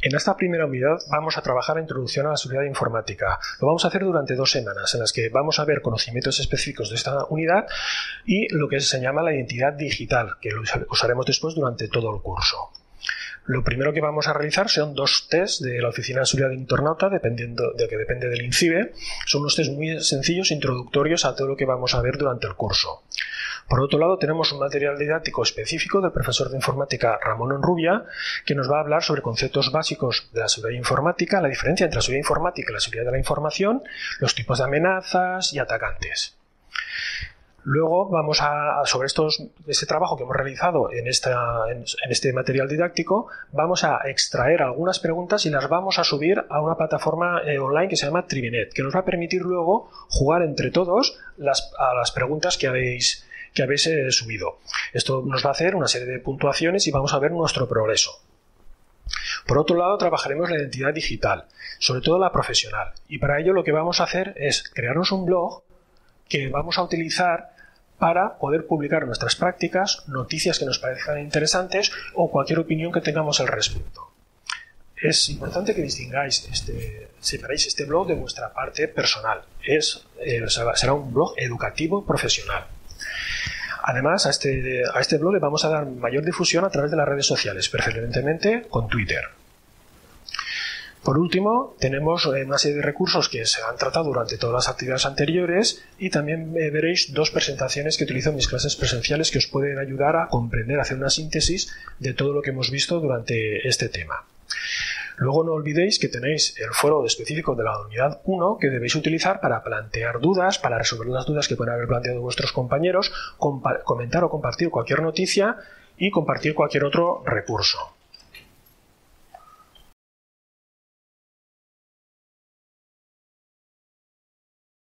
En esta primera unidad vamos a trabajar la introducción a la seguridad informática. Lo vamos a hacer durante dos semanas en las que vamos a ver conocimientos específicos de esta unidad y lo que se llama la identidad digital, que lo usaremos después durante todo el curso. Lo primero que vamos a realizar son dos tests de la Oficina de Seguridad Internauta, dependiendo de que depende del INCIBE. Son unos test muy sencillos, introductorios a todo lo que vamos a ver durante el curso. Por otro lado, tenemos un material didáctico específico del profesor de informática Ramón Onrubia, que nos va a hablar sobre conceptos básicos de la seguridad informática, la diferencia entre la seguridad informática y la seguridad de la información, los tipos de amenazas y atacantes. Luego vamos a, sobre estos, este trabajo que hemos realizado en, esta, en, este material didáctico, vamos a extraer algunas preguntas y las vamos a subir a una plataforma eh, online que se llama Trivinet, que nos va a permitir luego jugar entre todos las, a las preguntas que habéis, que habéis subido. Esto nos va a hacer una serie de puntuaciones y vamos a ver nuestro progreso. Por otro lado, trabajaremos la identidad digital, sobre todo la profesional. Y para ello lo que vamos a hacer es crearnos un blog que vamos a utilizar para poder publicar nuestras prácticas, noticias que nos parezcan interesantes o cualquier opinión que tengamos al respecto. Es importante que distingáis, este, separéis este blog de vuestra parte personal. Es, eh, será un blog educativo profesional. Además, a este, a este blog le vamos a dar mayor difusión a través de las redes sociales, preferentemente con Twitter. Por último, tenemos eh, una serie de recursos que se han tratado durante todas las actividades anteriores y también eh, veréis dos presentaciones que utilizo en mis clases presenciales que os pueden ayudar a comprender, a hacer una síntesis de todo lo que hemos visto durante este tema. Luego no olvidéis que tenéis el foro específico de la unidad 1 que debéis utilizar para plantear dudas, para resolver las dudas que pueden haber planteado vuestros compañeros, comentar o compartir cualquier noticia y compartir cualquier otro recurso.